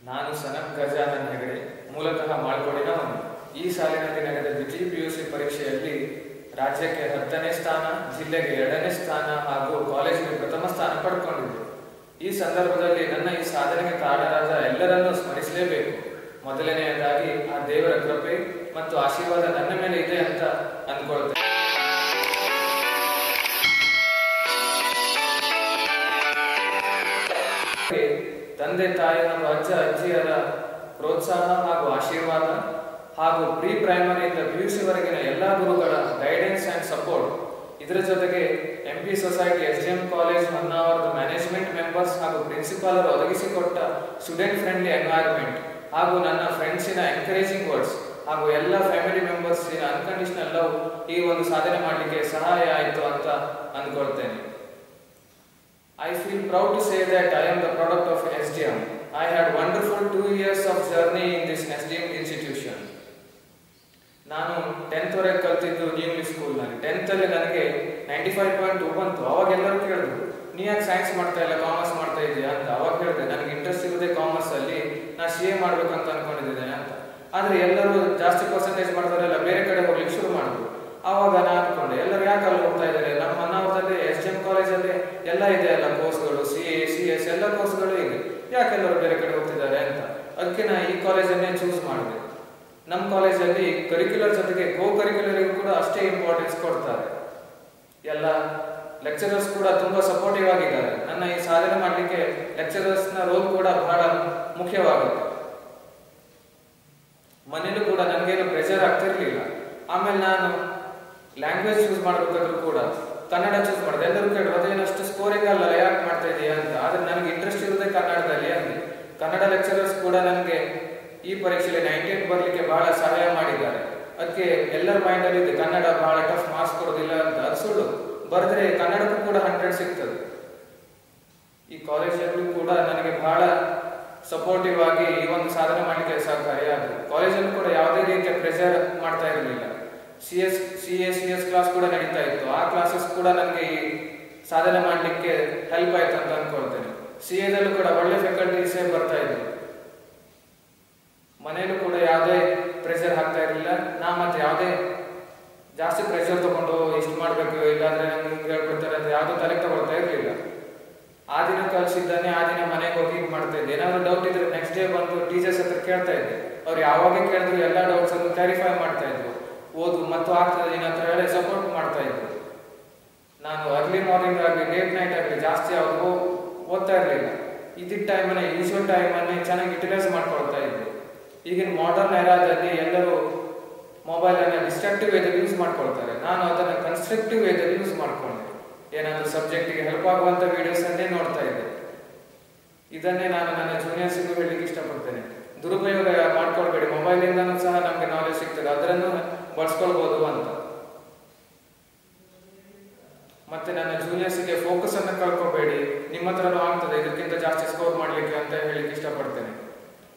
ನಾನು ಸನತ್ ಗಜಾನನ್ ಹೆಗಡೆ, ಮೂಲತಃ ಮಾಳ್ಕೋಡಿನವನು ಈ ಸಾಲಿನಲ್ಲಿ ನಡೆದ ದ್ವಿತೀಯ ಪಿಯುಸಿ ಪರೀಕ್ಷೆಯಲ್ಲಿ ರಾಜ್ಯಕ್ಕೆ ಹತ್ತನೇ ಸ್ಥಾನ, ಜಿಲ್ಲೆಗೆ ಎರಡನೇ ಸ್ಥಾನ ಹಾಗೂ ಕಾಲೇಜಿಗೆ ಪ್ರಥಮ ಸ್ಥಾನ ಪಡ್ಕೊಂಡಿದ್ದೆ ಈ ಸಂದರ್ಭದಲ್ಲಿ ನನ್ನ ಈ ಸಾಧನೆಗೆ ಕಾರಣರಾದ ಎಲ್ಲರನ್ನೂ ಸ್ಮರಿಸಲೇಬೇಕು. ಮೊದಲನೆಯದಾಗಿ ಆ ದೇವರ ಕೃಪೆ ಮತ್ತು ಆಶೀರ್ವಾದ ನನ್ನ ಮೇಲೆ ಇದೆ ಅಂತ ಅಂದ್ಕೊಳ್ತೇನೆ. ತಂದೆ ತಾಯಿ ಹಾಗೂ ಅಜ್ಜ, ಅಜ್ಜಿಯರ ಪ್ರೋತ್ಸಾಹ ಹಾಗೂ ಆಶೀರ್ವಾದ ಹಾಗೂ ಪ್ರೀ ಪ್ರೈಮರಿಯಿಂದ ಪಿ ಯು ಸಿವರೆಗಿನ ಎಲ್ಲ ಗುರುಗಳ ಗೈಡೆನ್ಸ್ ಆ್ಯಂಡ್ ಸಪೋರ್ಟ್ ಇದರ ಜೊತೆಗೆ M P society S D M college ಹೊನ್ನಾವರದ management members ಹಾಗೂ ಪ್ರಿನ್ಸಿಪಾಲರು ಒದಗಿಸಿಕೊಟ್ಟ ಸ್ಟೂಡೆಂಟ್ ಫ್ರೆಂಡ್ಲಿ ಎನ್ವೈರ್ಮೆಂಟ್ ಹಾಗೂ ನನ್ನ ಫ್ರೆಂಡ್ಸಿನ ಎನ್ಕರೇಜಿಂಗ್ ವರ್ಡ್ಸ್ ಹಾಗೂ ಎಲ್ಲ ಫ್ಯಾಮಿಲಿ ಮೆಂಬರ್ಸಿನ ಅನ್ಕಂಡೀಷನಲ್ ಲವ್ ಈ ಒಂದು ಸಾಧನೆ ಮಾಡಲಿಕ್ಕೆ ಸಹಾಯ ಆಯಿತು ಅಂತ ಅಂದ್ಕೊಳ್ತೇನೆ. I feel proud to say that I am the product of SDM. I had wonderful two years of journey in this SDM institution. ನಾನು ಟೆಂತ್ ವರೆಗೆ ಕಲ್ತಿದ್ದು ಇಂಗ್ಲಿಷ್ ಸ್ಕೂಲ್ನಲ್ಲಿ ಟೆಂತಲ್ಲಿ ನನಗೆ ನೈಂಟಿ ಫೈವ್ ಪಾಯಿಂಟ್ ಟು ಬಂತು. ಅವಾಗ ಎಲ್ಲರೂ ಕೇಳಿದ್ರು, ನೀ ಯಾಕೆ ಸೈನ್ಸ್ ಮಾಡ್ತಾ ಇಲ್ಲ ಕಾಮರ್ಸ್ ಮಾಡ್ತಾ ಇದೆಯಾ? ಅಂತ. ಅವಾಗ ಹೇಳಿದೆ, ನನಗೆ ಇಂಟ್ರೆಸ್ಟ್ ಇರೋದೇ ಕಾಮರ್ಸಲ್ಲಿ ನಾ ಸಿ ಎ ಮಾಡಬೇಕಂತ ಅನ್ಕೊಂಡಿದ್ದೆ ಅಂತ. ಆದರೆ ಎಲ್ಲರೂ ಜಾಸ್ತಿ ಪರ್ಸೆಂಟೇಜ್ ಮಾಡಿದವರೆಲ್ಲ ಬೇರೆ ಕಡೆ ಹೋಗ್ಲಿಕ್ಕೆ ಶುರು ಮಾಡಿದ್ರು. ಆವಾಗ ನಾನು ಅನ್ಕೊಂಡೆ ಎಲ್ಲರೂ ಯಾಕೆ ಅಲ್ಲಿ ಹೋಗ್ತಾ ಇದ್ದಾರೆ? ನಮ್ಮ ಅನಾವರದಲ್ಲಿ ಎಸ್ ಎಂ ಕಾಲೇಜಲ್ಲಿ ಎಲ್ಲ ಇದೆ ಅಲ್ಲ ಕೋರ್ಸ್ಗಳು ಸಿ ಎ ಸಿ ಎಸ್ ಎಲ್ಲ ಕೋರ್ಸ್ಗಳು ಇದೆ. ಯಾಕೆ ಎಲ್ಲರೂ ಬೇರೆ ಕಡೆ ಹೋಗ್ತಿದ್ದಾರೆ ಅಂತ? ಅದಕ್ಕೆ ನಾ ಈ ಕಾಲೇಜನ್ನೇ ಚೂಸ್ ಮಾಡಿದೆ. ನಮ್ಮ ಕಾಲೇಜಲ್ಲಿ ಕರಿಕ್ಯುಲರ್ ಜೊತೆಗೆ ಕೋ ಕರಿಕ್ಯುಲರ್ಗೂ ಕೂಡ ಅಷ್ಟೇ ಇಂಪಾರ್ಟೆನ್ಸ್ ಕೊಡ್ತಾರೆ. ಎಲ್ಲ ಲೆಕ್ಚರರ್ಸ್ ಕೂಡ ತುಂಬಾ ಸಪೋರ್ಟಿವ್ ಆಗಿದ್ದಾರೆ. ನನ್ನ ಈ ಸಾಧನೆ ಮಾಡಲಿಕ್ಕೆ ಲೆಕ್ಚರರ್ಸ್ನ ರೋಲ್ ಕೂಡ ಬಹಳ ಮುಖ್ಯವಾಗುತ್ತೆ. ಮನೇಲೂ ಕೂಡ ನನಗೇನು ಪ್ರೆಷರ್ ಆಗ್ತಿರ್ಲಿಲ್ಲ. ಆಮೇಲೆ ನಾನು ಲ್ಯಾಂಗ್ವೇಜ್ ಚೂಸ್ ಮಾಡ್ಬೇಕಾದ್ರೂ ಕೂಡ ಕನ್ನಡ ಚೂಸ್ ಮಾಡಿದೆ. ಎಲ್ಲರೂ ಕೇಳಿದ್ರು ಅದೇನು ಅಷ್ಟು ಸ್ಕೋರಿಂಗ್ ಅಲ್ಲ ಯಾಕೆ ಮಾಡ್ತಾ ಇದೆಯಾ ಅಂತ. ಆದ್ರೆ ನನಗೆ ಇಂಟ್ರೆಸ್ಟ್ ಇರೋದೇ ಕನ್ನಡದಲ್ಲಿ ಅಂದೆ. ಕನ್ನಡ ಲೆಕ್ಚರರ್ಸ್ ಕೂಡ ನನಗೆ ಈ ಪರೀಕ್ಷೆಯಲ್ಲಿ ನೈಂಟಿ ಏಟ್ ಬರಲಿಕ್ಕೆ ಬಹಳ ಸಹಾಯ ಮಾಡಿದ್ದಾರೆ. ಅದಕ್ಕೆ ಎಲ್ಲರ ಮೈಂಡಲ್ಲಿ ಇದೆ, ಕನ್ನಡ ಬಹಳ ಟಫ್ ಮಾರ್ಕ್ಸ್ ಕೊಡೋದಿಲ್ಲ ಅಂತ. ಅದು ಸುಳ್ಳು. ಬರೆದ್ರೆ ಕನ್ನಡಕ್ಕೂ ಕೂಡ ಹಂಡ್ರೆಡ್ ಸಿಗ್ತದೆ. ಈ ಕಾಲೇಜಲ್ಲೂ ಕೂಡ ನನಗೆ ಬಹಳ ಸಪೋರ್ಟಿವ್ ಆಗಿ ಈ ಒಂದು ಸಾಧನೆ ಮಾಡಲಿಕ್ಕೆ ಸಹಕಾರಿಯಾಗಿದೆ ಕಾಲೇಜಲ್ಲೂ ಕೂಡ ಯಾವುದೇ ರೀತಿಯ ಪ್ರೆಷರ್ ಮಾಡ್ತಾ ಇರಲಿಲ್ಲ. C S C S C S class ಕೂಡ ನಡೀತಾ ಇತ್ತು. ಆ ಕ್ಲಾಸಸ್ ಕೂಡ ನನಗೆ ಈ ಸಾಧನೆ ಮಾಡಲಿಕ್ಕೆ ಹೆಲ್ಪ್ ಆಯ್ತು ಅಂತ ಅನ್ಕೊಳ್ತೇನೆ. ಸಿ ಎದಲ್ಲೂ ಕೂಡ ಒಳ್ಳೆ ಫ್ಯಾಕಲ್ಟೀಸೇ ಬರ್ತಾ ಇದ್ರು. ಮನೆಯಲ್ಲೂ ಕೂಡ ಯಾವುದೇ ಪ್ರೆಷರ್ ಹಾಕ್ತಾ ಇರಲಿಲ್ಲ. ನಾ ಮತ್ತೆ ಯಾವುದೇ ಜಾಸ್ತಿ ಪ್ರೆಷರ್ ತಗೊಂಡು ಇಷ್ಟು ಮಾಡಬೇಕು, ಇಲ್ಲಾಂದ್ರೆ ನಂಗೆ ಹಿಂಗೆ ಹೇಳ್ಬಿಡ್ತಾರೆ ಅಂತ ಯಾವುದೂ ತಲೆ ತಗೊಳ್ತಾ ಇರಲಿಲ್ಲ. ಆ ದಿನ ಕಲಿಸಿದ್ದಾನೆ ಆ ದಿನ ಮನೆಗೆ ಹೋಗಿ ಮಾಡ್ತಾ ಇದ್ದೆ. ಏನಾದರೂ ಡೌಟ್ ಇದ್ರೆ ನೆಕ್ಸ್ಟ್ ಡೇ ಬಂದು ಟೀಚರ್ಸ್ ಹತ್ರ ಕೇಳ್ತಾ ಇದ್ದೆ. ಅವ್ರು ಯಾವಾಗ ಕೇಳಿದ್ರು ಎಲ್ಲ ಡೌಟ್ಸ್ ಅನ್ನು ಕ್ಲಾರಿಫೈ ಮಾಡ್ತಾ ಇದ್ರು. ಓದು ಮತ್ತು ಆಗ್ತದೆ ಹತ್ರ ಹೇಳಿ ಸಪೋರ್ಟ್ ಮಾಡ್ತಾ ಇದ್ದೆ. ನಾನು ಅರ್ಲಿ ಮಾರ್ನಿಂಗ್ ಆಗಲಿ ಲೇಟ್ ನೈಟ್ ಆಗಲಿ ಜಾಸ್ತಿ ಅವ್ರಿಗೂ ಓದ್ತಾ ಇರಲಿಲ್ಲ. ಇದ್ದಿದ್ದ ಟೈಮನ್ನು ಇನಿಷಿಯಲ್ ಟೈಮನ್ನೇ ಚೆನ್ನಾಗಿ ಯುಟಿಲೈಸ್ ಮಾಡ್ಕೊಳ್ತಾ ಇದ್ದೆ. ಈಗಿನ ಮಾಡರ್ನ್ ಎರಾದಲ್ಲಿ ಎಲ್ಲರೂ ಮೊಬೈಲನ್ನು ಡಿಸ್ಟ್ರಕ್ಟಿವ್ ವೇದಲ್ಲಿ ಯೂಸ್ ಮಾಡ್ಕೊಳ್ತಾರೆ. ನಾನು ಅದನ್ನು ಕನ್ಸ್ಟ್ರಕ್ಟಿವ್ ವೇದಲ್ಲಿ ಯೂಸ್ ಮಾಡ್ಕೊಂಡೆ. ಏನಾದರೂ ಸಬ್ಜೆಕ್ಟಿಗೆ ಹೆಲ್ಪ್ ಆಗುವಂಥ ವೀಡಿಯೋಸನ್ನೇ ನೋಡ್ತಾ ಇದ್ದೆ. ಇದನ್ನೇ ನಾನು ನನ್ನ ಜೂನಿಯರ್ಸಿಗೂ ಹೇಳಲಿಕ್ಕೆ ಇಷ್ಟಪಡ್ತೇನೆ. ದುರುಪಯೋಗ ಮಾಡ್ಕೊಳ್ಬೇಡಿ ಮೊಬೈಲಿಂದನೂ ಸಹ ನಮಗೆ ನಾಲೆಜ್ ಸಿಗ್ತದೆ ಅದರನ್ನು ಬಳಸ್ಕೊಳ್ಬೋದು ಅಂತ ಮತ್ತೆ ನನ್ನ ಜೂನಿಯರ್ಸ್ಗೆ ಫೋಕಸ್ ಅನ್ನು ಕಳ್ಕೊಬೇಡಿ. ನಿಮ್ಮ ಹತ್ರನೂ ಆಗ್ತದೆ, ಇದಕ್ಕಿಂತ ಜಾಸ್ತಿ ಸ್ಕೋರ್ ಮಾಡ್ಲಿಕ್ಕೆ ಅಂತ ಹೇಳಿಕ್ಕೆ ಇಷ್ಟಪಡ್ತೇನೆ.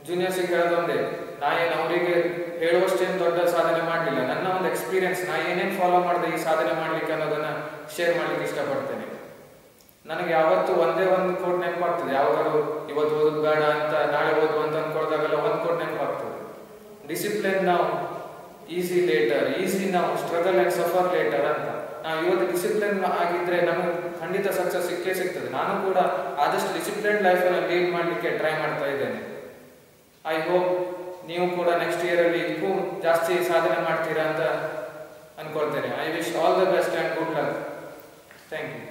ಜೂನಿಯರ್ಸಿಗೆ ಹೇಳೋದೊಂದೇ ನಾ ಏನು ಅವರಿಗೆ ಹೇಳುವಷ್ಟೇನು ದೊಡ್ಡ ಸಾಧನೆ ಮಾಡಲಿಲ್ಲ. ನನ್ನ ಒಂದು ಎಕ್ಸ್ಪೀರಿಯನ್ಸ್ ನಾ ಏನೇನು ಫಾಲೋ ಮಾಡಿದೆ ಈ ಸಾಧನೆ ಮಾಡ್ಲಿಕ್ಕೆ ಅನ್ನೋದನ್ನ ಶೇರ್ ಮಾಡ್ಲಿಕ್ಕೆ ಇಷ್ಟಪಡ್ತೇನೆ. ನನಗೆ ಯಾವತ್ತು ಒಂದೇ ಒಂದು ಕೋಟ್ ನೆನಪಾಗ್ತದೆ. ಯಾವಾಗಲೂ ಇವತ್ತು ಓದೋದು ಬೇಡ ಅಂತ, ನಾಳೆ ಓದು ಅಂತ ಅನ್ಕೊಳ್ದಾಗೆಲ್ಲ ಒಂದು ಕೋಟ್ ನೆನಪಾಗ್ತದೆ. ಡಿಸಿಪ್ಲಿನ್ ನಾವು ಈಸಿ ಲೇಟರ್ ಈಸಿ ನಾವು ಸ್ಟ್ರಗಲ್ ಅಂಡ್ ಸಫರ್ ಲೇಟರ್ ಅಂತ. ನಾವು ಇವತ್ತು ಡಿಸಿಪ್ಲಿನ್ ಆಗಿದ್ರೆ ನಮಗೆ ಖಂಡಿತ ಸಕ್ಸಸ್ ಸಿಕ್ಕೇ ಸಿಗ್ತದೆ. ನಾನು ಕೂಡ ಆದಷ್ಟು ಡಿಸಿಪ್ಲಿನ್ ಲೈಫನ್ನು ಲೀಡ್ ಮಾಡಲಿಕ್ಕೆ ಟ್ರೈ ಮಾಡ್ತಾ ಇದ್ದೇನೆ. ಐ ಹೋಪ್ ನೀವು ಕೂಡ ನೆಕ್ಸ್ಟ್ ಇಯರ್ ಅಲ್ಲಿ ಇನ್ನೂ ಜಾಸ್ತಿ ಸಾಧನೆ ಮಾಡ್ತೀರಾ ಅಂತ ಅನ್ಕೊಳ್ತೇನೆ. I wish all the best and good luck thank you